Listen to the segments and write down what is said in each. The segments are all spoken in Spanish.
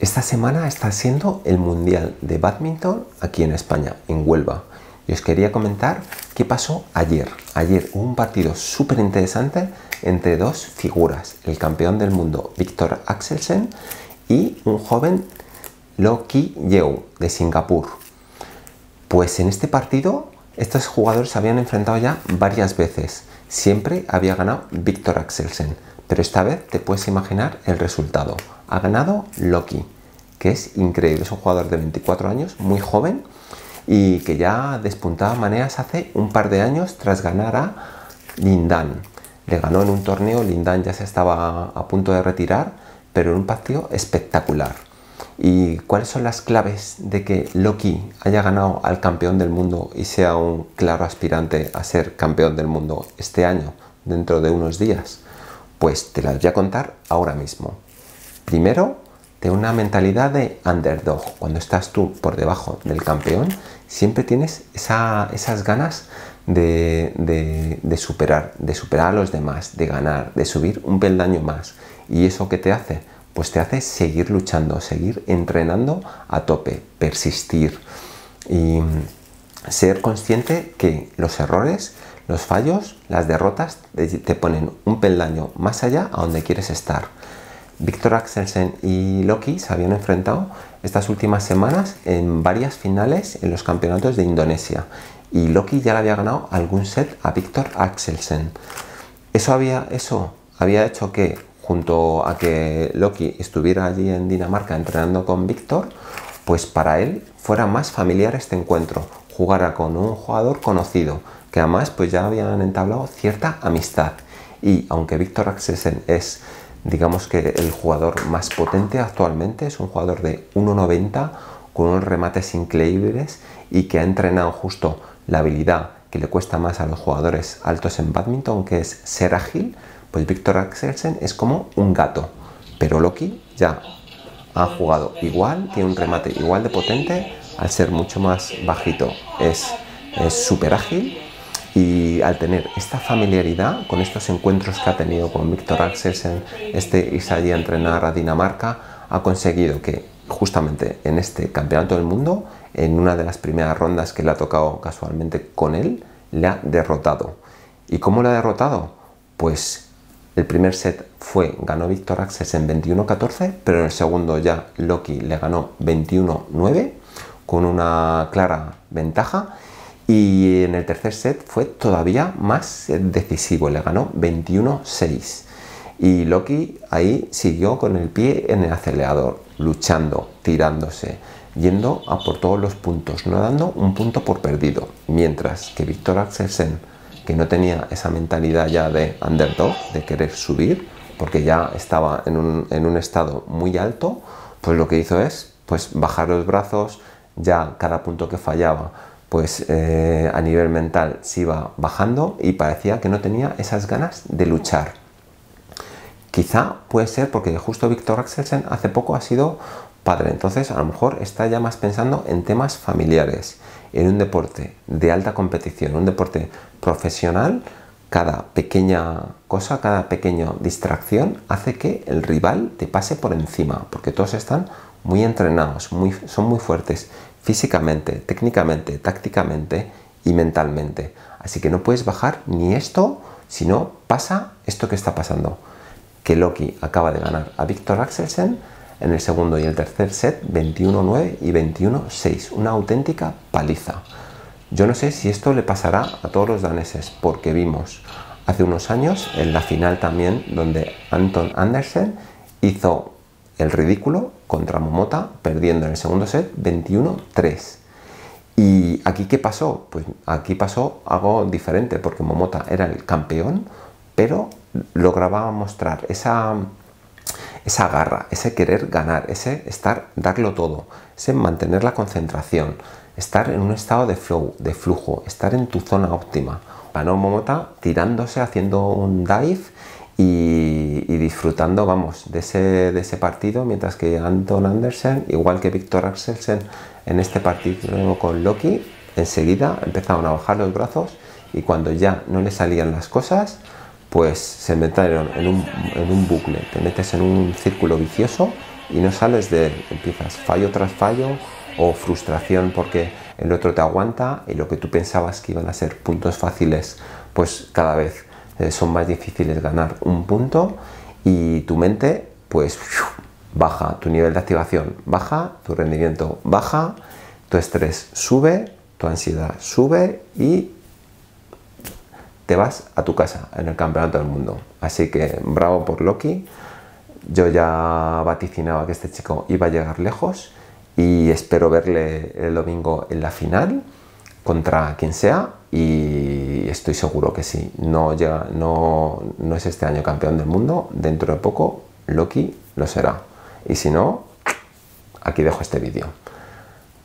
Esta semana está siendo el Mundial de Badminton aquí en España, en Huelva. Y os quería comentar qué pasó ayer. Ayer hubo un partido súper interesante entre dos figuras, el campeón del mundo Víctor Axelsen y un joven Loki Yeo de Singapur. Pues en este partido estos jugadores se habían enfrentado ya varias veces. Siempre había ganado Víctor Axelsen, pero esta vez te puedes imaginar el resultado ha ganado Loki, que es increíble, es un jugador de 24 años, muy joven y que ya despuntaba maneras hace un par de años tras ganar a Lindan. Le ganó en un torneo, Lindan ya se estaba a punto de retirar, pero en un partido espectacular. ¿Y cuáles son las claves de que Loki haya ganado al campeón del mundo y sea un claro aspirante a ser campeón del mundo este año, dentro de unos días? Pues te las voy a contar ahora mismo. Primero, de una mentalidad de underdog. Cuando estás tú por debajo del campeón, siempre tienes esas ganas de, superar, de superar a los demás, de ganar, de subir un peldaño más. ¿Y eso qué te hace? Pues te hace seguir luchando, seguir entrenando a tope, persistir y ser consciente que los errores, los fallos, las derrotas te ponen un peldaño más allá a donde quieres estar. Víctor Axelsen y Loki se habían enfrentado estas últimas semanas en varias finales en los campeonatos de Indonesia y Loki ya le había ganado algún set a Víctor Axelsen. Eso había, eso había hecho que junto a que Loki estuviera allí en Dinamarca entrenando con Víctor, pues para él fuera más familiar este encuentro, jugara con un jugador conocido, que además pues ya habían entablado cierta amistad. Y aunque Víctor Axelsen es digamos que el jugador más potente actualmente es un jugador de 1,90 con unos remates increíbles y que ha entrenado justo la habilidad que le cuesta más a los jugadores altos en badminton, que es ser ágil, pues Víctor Axelsen es como un gato. Pero Loki ya ha jugado igual, tiene un remate igual de potente, al ser mucho más bajito es súper ágil y al tener esta familiaridad con estos encuentros que ha tenido con Víctor Axelsen, este irse allí a entrenar a Dinamarca, ha conseguido que justamente en este campeonato del mundo, en una de las primeras rondas que le ha tocado casualmente con él, le ha derrotado. ¿Y cómo le ha derrotado? Pues el primer set fue, ganó Víctor Axelsen 21-14, pero en el segundo ya Loki le ganó 21-9 con una clara ventaja y en el tercer set fue todavía más decisivo, le ganó 21-6. Y Loki ahí siguió con el pie en el acelerador, luchando, tirándose, yendo a por todos los puntos, no dando un punto por perdido. Mientras que Víctor Axelsen, que no tenía esa mentalidad ya de underdog, de querer subir, porque ya estaba en un, en un estado muy alto, pues lo que hizo es pues bajar los brazos, ya cada punto que fallaba pues eh, a nivel mental se iba bajando y parecía que no tenía esas ganas de luchar. Quizá puede ser porque justo Víctor Axelsen hace poco ha sido padre, entonces a lo mejor está ya más pensando en temas familiares, en un deporte de alta competición, un deporte profesional, cada pequeña cosa, cada pequeña distracción hace que el rival te pase por encima, porque todos están muy entrenados, son muy fuertes físicamente, técnicamente, tácticamente y mentalmente. Así que no puedes bajar ni esto si no pasa esto que está pasando. Que Loki acaba de ganar a Víctor Axelsen en el segundo y el tercer set 21-9 y 21-6. Una auténtica paliza. Yo no sé si esto le pasará a todos los daneses porque vimos hace unos años en la final también donde Anton Andersen hizo el ridículo contra Momota, perdiendo en el segundo set 21-3. ¿Y aquí qué pasó? Pues aquí pasó algo diferente, porque Momota era el campeón, pero lograba mostrar esa, esa garra, ese querer ganar, ese estar, darlo todo, ese mantener la concentración, estar en un estado de flow, de flujo, estar en tu zona óptima. Ganó Momota tirándose, haciendo un dive y, disfrutando, vamos, de ese, de ese partido, mientras que Anton Andersen, igual que Víctor Axelsen en este partido con Loki, enseguida empezaron a bajar los brazos y cuando ya no le salían las cosas, pues se metieron en un, en un bucle, te metes en un círculo vicioso y no sales de él. Empiezas fallo tras fallo o frustración porque el otro te aguanta y lo que tú pensabas que iban a ser puntos fáciles, pues cada vez son más difíciles ganar un punto y tu mente pues baja, tu nivel de activación baja, tu rendimiento baja, tu estrés sube, tu ansiedad sube y te vas a tu casa en el campeonato del mundo. Así que bravo por Loki. Yo ya vaticinaba que este chico iba a llegar lejos y espero verle el domingo en la final contra quien sea y estoy seguro que sí. No, llega, no, no es este año campeón del mundo, dentro de poco Loki lo será. Y si no, aquí dejo este vídeo.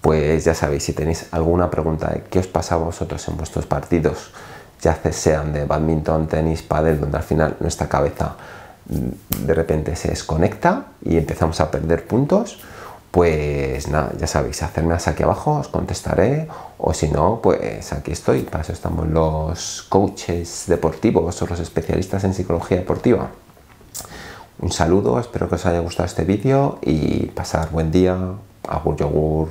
Pues ya sabéis, si tenéis alguna pregunta de qué os pasa a vosotros en vuestros partidos, ya sean de badminton, tenis, pádel, donde al final nuestra cabeza mm, de repente se desconecta y empezamos a perder puntos, pues nada, ya sabéis, hacerme aquí abajo, os contestaré, o si no, pues aquí estoy, para eso estamos los coaches deportivos o los especialistas en psicología deportiva. Un saludo, espero que os haya gustado este vídeo y pasar buen día, agur yogur.